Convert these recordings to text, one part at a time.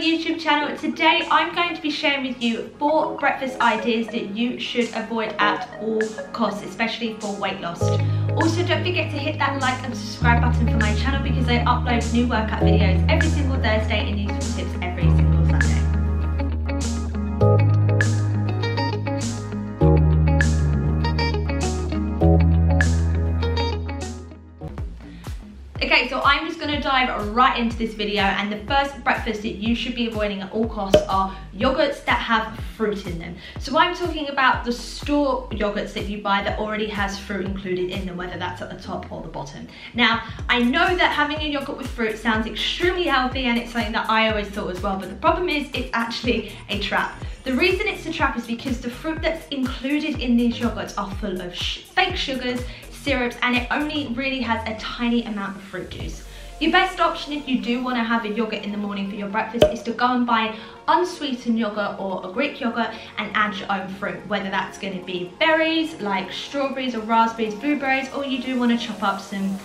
YouTube channel. Today I'm going to be sharing with you four breakfast ideas that you should avoid at all costs, especially for weight loss. Also don't forget to hit that like and subscribe button for my channel because I upload new workout videos every single Thursday and useful tips every Okay, so I'm just gonna dive right into this video and the first breakfast that you should be avoiding at all costs are yogurts that have fruit in them. So I'm talking about the store yogurts that you buy that already has fruit included in them, whether that's at the top or the bottom. Now, I know that having a yogurt with fruit sounds extremely healthy and it's something that I always thought as well, but the problem is it's actually a trap. The reason it's a trap is because the fruit that's included in these yogurts are full of fake sugars, syrups and it only really has a tiny amount of fruit juice. Your best option if you do want to have a yogurt in the morning for your breakfast is to go and buy unsweetened yogurt or a Greek yogurt and add your own fruit, whether that's going to be berries like strawberries or raspberries, blueberries, or you do want to chop up some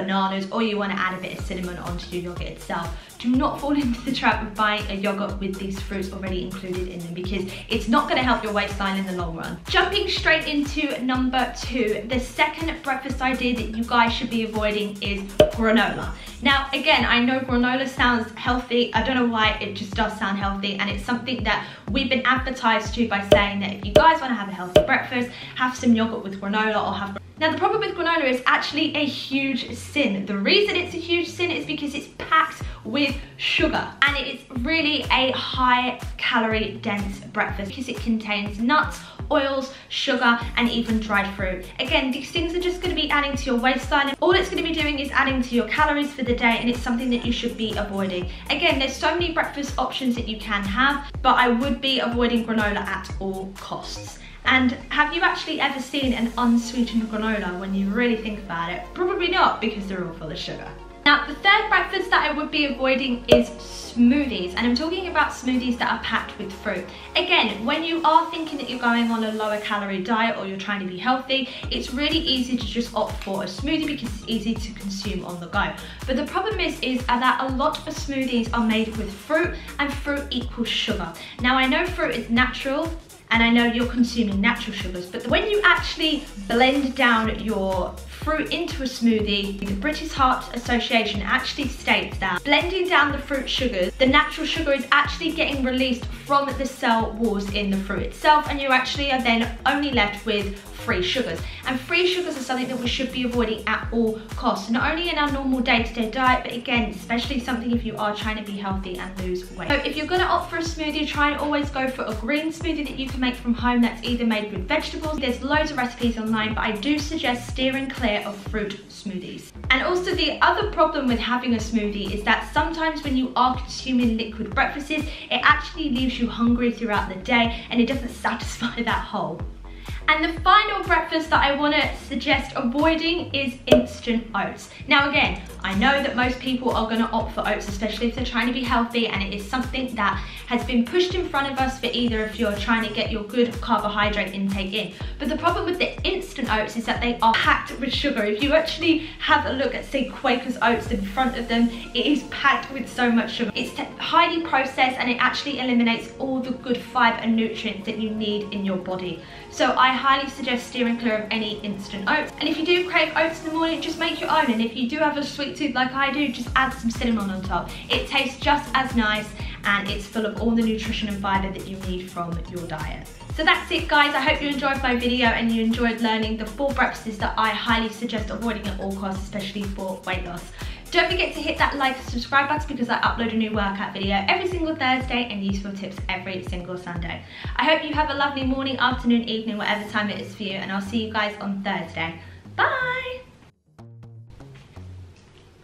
bananas or you want to add a bit of cinnamon onto your yogurt itself. Do not fall into the trap of buying a yogurt with these fruits already included in them because it's not going to help your waistline in the long run. Jumping straight into number two, the second breakfast idea that you guys should be avoiding is granola. Now, again, I know granola sounds healthy. I don't know why, it just does sound healthy. And it's something that we've been advertised to by saying that if you guys want to have a healthy breakfast, have some yogurt with granola or have now the problem with granola is actually a huge sin. The reason it's a huge sin is because it's packed with sugar and it is really a high calorie dense breakfast because it contains nuts, oils, sugar, and even dried fruit. Again, these things are just gonna be adding to your waistline. All it's gonna be doing is adding to your calories for the day and it's something that you should be avoiding. Again, there's so many breakfast options that you can have, but I would be avoiding granola at all costs. And have you actually ever seen an unsweetened granola when you really think about it? Probably not because they're all full of sugar. Now, the third breakfast that I would be avoiding is smoothies. And I'm talking about smoothies that are packed with fruit. Again, when you are thinking that you're going on a lower calorie diet or you're trying to be healthy, it's really easy to just opt for a smoothie because it's easy to consume on the go. But the problem is, is that a lot of smoothies are made with fruit and fruit equals sugar. Now, I know fruit is natural, and I know you're consuming natural sugars, but when you actually blend down your fruit into a smoothie, the British Heart Association actually states that blending down the fruit sugars, the natural sugar is actually getting released from the cell walls in the fruit itself and you actually are then only left with free sugars. And free sugars are something that we should be avoiding at all costs, not only in our normal day-to-day -day diet, but again, especially something if you are trying to be healthy and lose weight. So if you're gonna opt for a smoothie, try and always go for a green smoothie that you can make from home that's either made with vegetables. There's loads of recipes online, but I do suggest steering clear of fruit smoothies. And also the other problem with having a smoothie is that sometimes when you are consuming liquid breakfasts, it actually leaves you hungry throughout the day and it doesn't satisfy that hole. And the final breakfast that I wanna suggest avoiding is instant oats. Now again, I know that most people are gonna opt for oats, especially if they're trying to be healthy and it is something that has been pushed in front of us for either if you're trying to get your good carbohydrate intake in. But the problem with the instant oats is that they are packed with sugar. If you actually have a look at say Quaker's oats in front of them, it is packed with so much sugar. It's highly processed and it actually eliminates all the good fiber and nutrients that you need in your body. So I highly suggest steering clear of any instant oats. And if you do crave oats in the morning, just make your own. And if you do have a sweet tooth like I do, just add some cinnamon on top. It tastes just as nice and it's full of all the nutrition and fiber that you need from your diet. So that's it guys, I hope you enjoyed my video and you enjoyed learning the four breakfasts that I highly suggest avoiding at all costs, especially for weight loss. Don't forget to hit that like and subscribe button because I upload a new workout video every single Thursday and useful tips every single Sunday. I hope you have a lovely morning, afternoon, evening, whatever time it is for you and I'll see you guys on Thursday. Bye!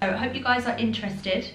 I hope you guys are interested